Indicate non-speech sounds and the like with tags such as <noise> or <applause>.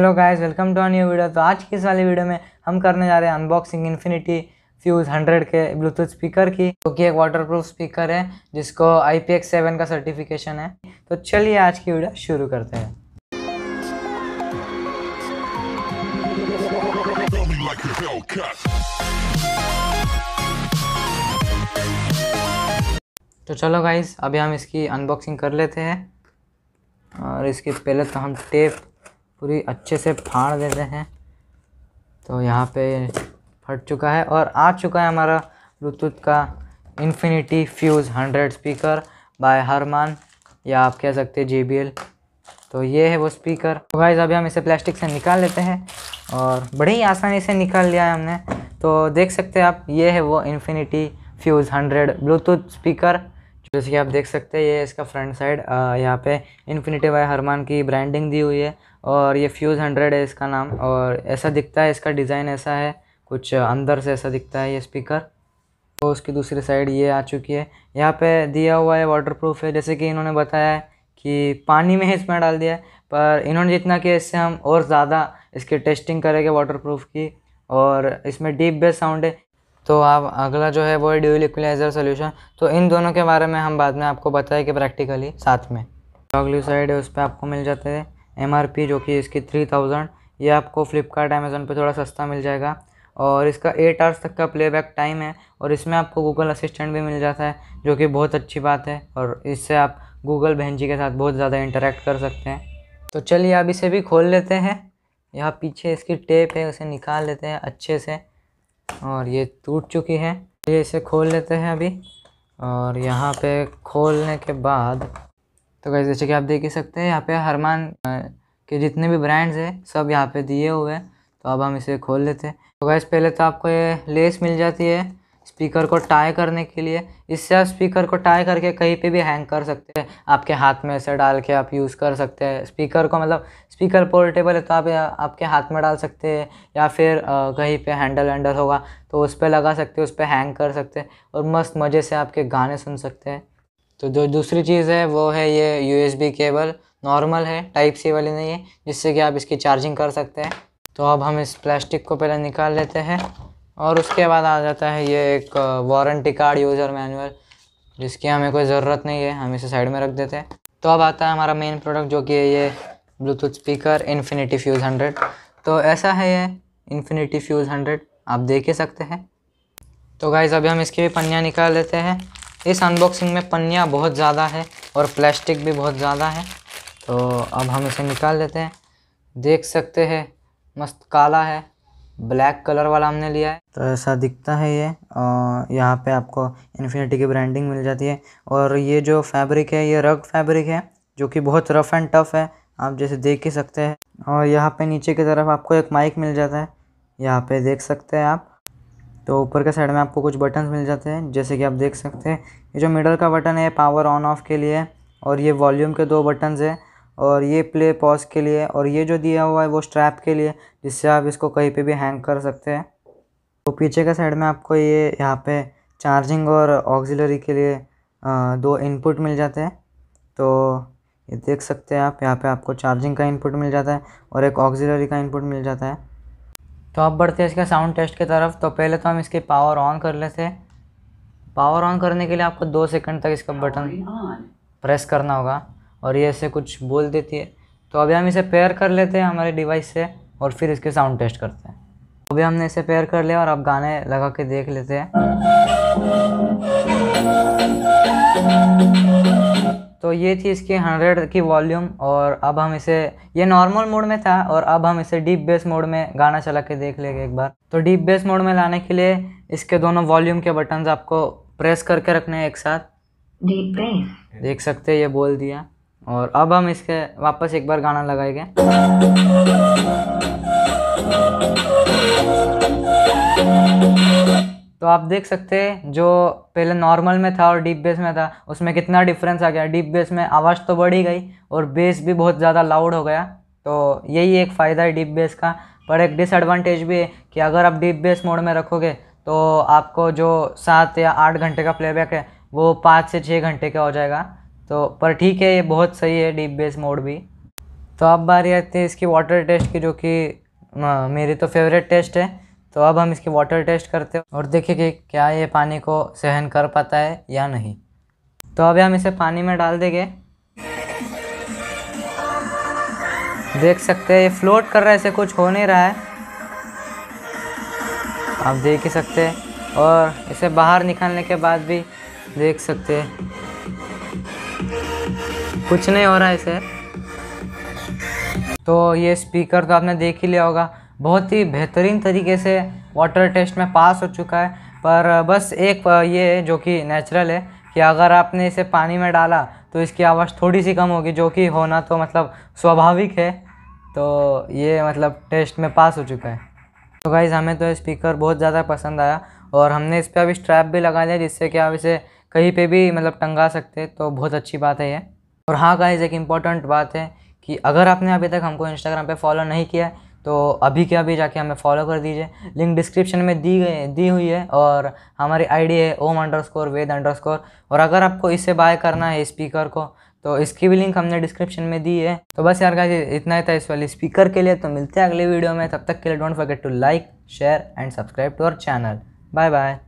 Hello guys welcome to new video तो आज की इस वाली वीडियो में हम करने जा रहे हैं अनबॉक्सिंग इन्फिनिटी फ्यूज 100 के ब्लूटूथ स्पीकर की, जो तो कि एक वाटरप्रूफ स्पीकर है, जिसको IPX7 का सर्टिफिकेशन है। तो चलिए आज की वीडियो शुरू करते हैं. तो चलो गाइस अभी हम इसकी अनबॉक्सिंग कर लेते हैं। और इसके पहले तो हम टेप पूरी अच्छे से फाड़ देते हैं। तो यहाँ पे फट चुका है और आ चुका है हमारा ब्लूटूथ का Infinity fuse 100 speaker by Harman या आप कह सकते हैं जेबीएल तो ये है वो स्पीकर तो गाइस अभी हम इसे प्लास्टिक से निकाल लेते हैं और बड़े ही आसानी से निकाल लिया है हमने। तो देख सकते हैं आप, ये है वो इन्फिनिटी फ्यूज़ 100 ब्लूटूथ स्पीकर जैसे कि आप देख सकते हैं, ये इसका फ्रंट साइड यहाँ पे इन्फिनिटी बाय हरमान की ब्रांडिंग दी हुई है और ये फ्यूज़ 100 है इसका नाम और ऐसा दिखता है, इसका डिज़ाइन ऐसा है, कुछ अंदर से ऐसा दिखता है ये स्पीकर तो उसकी दूसरी साइड ये आ चुकी है। यहाँ पे दिया हुआ है वाटर प्रूफ है, जैसे कि इन्होंने बताया है कि पानी में ही <laughs> इसमें डाल दिया है, पर इन्होंने जितना किया, इससे हम और ज़्यादा इसकी टेस्टिंग करेंगे वाटरप्रूफ की और इसमें डीप बेस साउंड है। तो आप अगला जो है वो है ड्यूल इक्वलाइजर सोल्यूशन तो इन दोनों के बारे में हम बाद में आपको बताएँगे प्रैक्टिकली साथ में. जो अगली साइड है, उस पर आपको मिल जाते हैं एमआरपी जो कि इसकी थ्री थाउज़ेंड ये आपको फ्लिपकार्ट अमेज़ोन पे थोड़ा सस्ता मिल जाएगा. और इसका एट आवर्स तक का प्लेबैक टाइम है और इसमें आपको गूगल असिस्टेंट भी मिल जाता है, जो कि बहुत अच्छी बात है और इससे आप गूगल बहन जी के साथ बहुत ज़्यादा इंटरेक्ट कर सकते हैं. तो चलिए, अब इसे भी खोल लेते हैं. यहाँ पीछे इसकी टेप है, उसे निकाल लेते हैं अच्छे से. और ये टूट चुकी है। ये इसे खोल लेते हैं अभी। और यहाँ पे खोलने के बाद तो कैसे जैसे कि आप देख ही सकते हैं, यहाँ पे हरमान के जितने भी ब्रांड्स हैं, सब यहाँ पे दिए हुए हैं। तो अब हम इसे खोल लेते हैं। तो गैस पहले तो आपको ये लेस मिल जाती है। स्पीकर को टाई करने के लिए। इससे आप स्पीकर को टाई करके कहीं पे भी हैंग कर सकते हैं। आपके हाथ में ऐसे डाल के आप यूज़ कर सकते हैं। स्पीकर को मतलब स्पीकर पोर्टेबल है तो आप आपके हाथ में डाल सकते हैं या फिर कहीं पे हैंडल वैंडल होगा तो उस पर लगा सकते हैं, उस पर हैंग कर सकते हैं और मस्त मज़े से आपके गाने सुन सकते हैं। तो जो दूसरी चीज़ है वो है ये यूएसबी केबल नॉर्मल है टाइप सी वाली नहीं है, जिससे कि आप इसकी चार्जिंग कर सकते हैं। तो अब हम इस प्लास्टिक को पहले निकाल लेते हैं। और उसके बाद आ जाता है ये एक वारंटी कार्ड यूज़र मैनुअल जिसकी हमें कोई ज़रूरत नहीं है, हम इसे साइड में रख देते हैं। तो अब आता है हमारा मेन प्रोडक्ट जो कि है ये Bluetooth speaker Infinity fuse hundred तो ऐसा है ये इन्फिनिटी फ्यूज़ हंड्रेड आप देख ही सकते हैं। तो गाइज़ अभी हम इसकी भी पन्नियाँ निकाल लेते हैं। इस अनबॉक्सिंग में पन्नियाँ बहुत ज़्यादा है और प्लास्टिक भी बहुत ज़्यादा है। तो अब हम इसे निकाल लेते हैं। देख सकते हैं, मस्त काला है। ब्लैक कलर वाला हमने लिया है। तो ऐसा दिखता है ये, और यहाँ पे आपको इन्फिनिटी की ब्रांडिंग मिल जाती है। और ये जो फैब्रिक है, ये रग फैब्रिक है, जो कि बहुत रफ़ एंड टफ़ है, आप जैसे देख ही सकते हैं। और यहाँ पे नीचे की तरफ़ आपको एक माइक मिल जाता है, यहाँ पे देख सकते हैं आप। तो ऊपर के साइड में आपको कुछ बटन मिल जाते हैं, जैसे कि आप देख सकते हैं। ये जो मिडल का बटन है पावर ऑन ऑफ़ के लिए और ये वॉल्यूम के दो बटन्स हैं। और ये प्ले पॉज के लिए और ये जो दिया हुआ है वो स्ट्रैप के लिए जिससे आप इसको कहीं पे भी हैंग कर सकते हैं। तो पीछे के साइड में आपको ये यहाँ पे चार्जिंग और ऑक्सिलरी के लिए दो इनपुट मिल जाते हैं। तो ये देख सकते हैं आप यहाँ पे आपको चार्जिंग का इनपुट मिल जाता है और एक ऑक्सिलरी का इनपुट मिल जाता है। तो अब बढ़ते हैं इसके साउंड टेस्ट की तरफ़। तो पहले तो हम इसके पावर ऑन कर लेते हैं। पावर ऑन करने के लिए आपको दो सेकंड तक इसका बटन प्रेस करना होगा। और ये ऐसे कुछ बोल देती है। तो अभी हम इसे पेयर कर लेते हैं हमारे डिवाइस से और फिर इसके साउंड टेस्ट करते हैं। अभी हमने इसे पेयर कर लिया और अब गाने लगा के देख लेते हैं। तो ये थी इसकी 100 की वॉल्यूम और अब हम इसे ये नॉर्मल मोड में था और अब हम इसे डीप बेस मोड में गाना चला के देख लेंगे एक बार। तो डीप बेस मोड में लाने के लिए इसके दोनों वॉल्यूम के बटन्स आपको प्रेस करके रखने हैं एक साथ। Deep bass, देख सकते हैं ये बोल दिया। और अब हम इसके वापस एक बार गाना लगाएँगे तो आप देख सकते हैं, जो पहले नॉर्मल में था और डीप बेस में था, उसमें कितना डिफरेंस आ गया। डीप बेस में आवाज़ तो बढ़ी गई और बेस भी बहुत ज़्यादा लाउड हो गया। तो यही एक फ़ायदा है डीप बेस का। पर एक डिसएडवांटेज भी है कि अगर आप डीप बेस मोड में रखोगे तो आपको जो सात या आठ घंटे का प्लेबैक है, वो पाँच से छः घंटे का हो जाएगा। तो पर ठीक है, ये बहुत सही है डीप बेस मोड भी। तो अब बारी आती है इसकी वाटर टेस्ट की, जो कि मेरी तो फेवरेट टेस्ट है। तो अब हम इसकी वाटर टेस्ट करते हैं और देखिए कि क्या ये पानी को सहन कर पाता है या नहीं। तो अभी हम इसे पानी में डाल देंगे। देख सकते हैं, ये फ्लोट कर रहा है इसे कुछ हो नहीं रहा है। आप देख ही सकते हैं और इसे बाहर निकालने के बाद भी देख सकते हैं। कुछ नहीं हो रहा है इसे तो ये स्पीकर तो आपने देख ही लिया होगा। बहुत ही बेहतरीन तरीके से वाटर टेस्ट में पास हो चुका है। पर बस एक, ये जो कि नेचुरल है कि अगर आपने इसे पानी में डाला तो इसकी आवाज़ थोड़ी सी कम होगी, जो कि होना तो मतलब स्वाभाविक है। तो ये मतलब टेस्ट में पास हो चुका है। तो गाइज़ हमें तो ये स्पीकर बहुत ज़्यादा पसंद आया और हमने इस पर अभी स्ट्रैप भी लगा लिया, जिससे कि आप इसे कहीं पे भी मतलब टंगा सकते तो बहुत अच्छी बात है ये। और हाँ गाइज़ एक इंपॉर्टेंट बात है कि अगर आपने अभी तक हमको इंस्टाग्राम पे फॉलो नहीं किया है तो अभी के अभी जाके हमें फॉलो कर दीजिए। लिंक डिस्क्रिप्शन में दी गई दी हुई है और हमारी आईडी है Om underscore Ved underscore और अगर आपको इससे बाय करना है स्पीकर को तो इसकी भी लिंक हमने डिस्क्रिप्शन में दी है। तो बस यार गाइस इतना ही था इस वाली स्पीकर के लिए। तो मिलते हैं अगले वीडियो में। तब तक के लिए don't forget to like share and subscribe to our channel bye bye